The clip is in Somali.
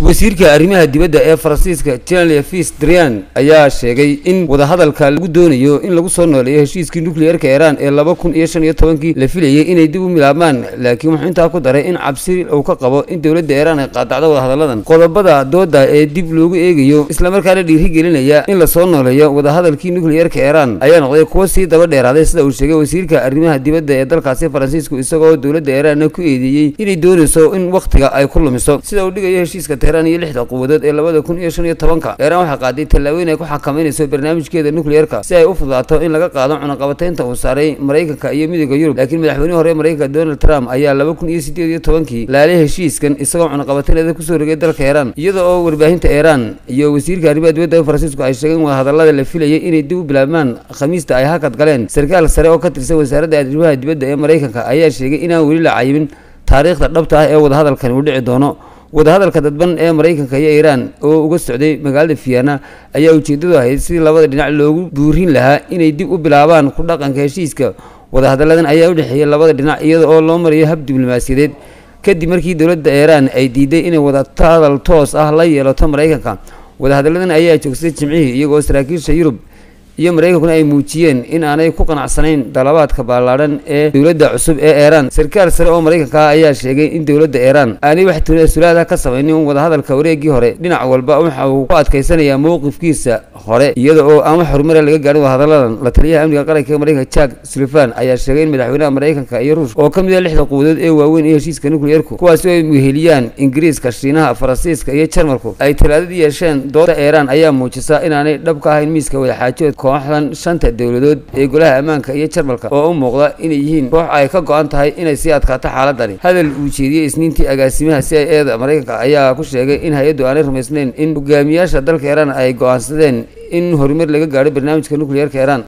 wasiirka arrimaha dibadda ee faransiiska general fis drian ayaa sheegay in wadahadalka lagu doonayo in lagu soo nooleeyo heshiiskii nukliyeerka iiraan ee laba kun iyo shan iyo tobankii la filayay inay dib u milaabmaan laakiin wuxuu intaa ku daray in cabsi uu ka qabo in dowladda iiraan ay qaadacdo wadahadalladan qodobada dooda ee dib loogu eegayo islamarkaana dhiirigelinaya in la soo nooleeyo wadahadalkii nukliyeerka iiraan ayaa noqday kuwo sii daba dheeraaday sida uu sheegay wasiirka arrimaha dibadda ee dalkaasi faransiisku isagoo dowladda iiraanna ku eedeeyey inay doonayso in wakhtiga ay ku lumiso sida uu dhigayo heshiiska teheraan iyo lixda quwadood ee labada kun iyo shan iyo tobanka. Iiraan waxay qaaday tallaabooyin ay ku xakameynayso barnaamijkeeda nukliyeerka si ay u fududaato in laga qaado cunaqabataynta uu saaray maraykanka iyo midooda yurub. Laakiin madaxweynihii hore maraykanka donald trump ayaa laba kun iyo sideed iyo tobankii laalay heshiiskan isagoo cunaqabataynada ku soo rogay dalka iiraan iyada oo warbaahinta iiraan iyo wasiirka arrimaha dibadda faransiisku ay sheegeen wadahadallada la filayay inay dib u bilaabmaan khamiista ay hakad galeen. Sarkaal sare oo ka tirsan wasaaradda arrimaha dibadda ee maraykanka ayaa sheegay inaan weli la cayimin taariikhda dhabta ah ee wadahadalkani uu dhici doono wadahadalka dadban ee maraykanka iyo iiraan oo uga socday magaalada fiyaana ayaa ujeeddadu ahayd sidii labada dhinac loogu buurin lahaa inay dib u bilaabaan ku dhaqanka heshiiska. Wadahadalladan ayaa u dhexeeyay labada dhinac iyada oo loo marayo hab diblomaasiyadeed. Kadib markii dowladda iiraan ay diiday inay wadahadal toos ah la yeelato maraykanka wadahadalladan ayaa joogsaday jimcihii iyagoo saraakiisha yurub iyo maraykankuna ay muujiyeen in aanay ku qanacsanayn dalabaadka ballaadhan ee dowladda cusub ee iiraan sarkaal sare oo maraykanka ah ayaa sheegay in dowladda iiraan aanay wax tanaasulaada ka samaynin wadahadalka wareegii hore. Dhinac walba waxa uu ku adkaysanayaa mowqifkiisa hore iyada oo aan wax horumara laga gaarin wadahadalladan la taliyaha amniga qaranka maraykanka jack sullivan ayaa sheegay in madaxweynaha maraykanka iyo ruushka oo ka mid ah lixda quwadood ee waaweyn ee heshiiska nukliyeerku kuwaasi oo ay weheliyaan ingiriiska shiinaha faransiiska iyo jarmalku ay talaadadii yeesheen. Dooda iiraan ayaa muujisa inaanay dhab ka ahayn miiska wadaxaajood kooxdan shanta dowladood ee golaha ammaanka iyo jarmalka oo u muuqda inay yihiin koox ay ka go-an tahay inay sii adkaato xaaladani. Hadal uu jeediyey isniintii agaasimaha c i eda maraykanka ayaa ku sheegay in hay'addu aanay rumaysnayn in hogaamiyaasha dalka iiraan ay go'aansadeen in horumar laga gaadho barnaamijka nukliyeerka iiraan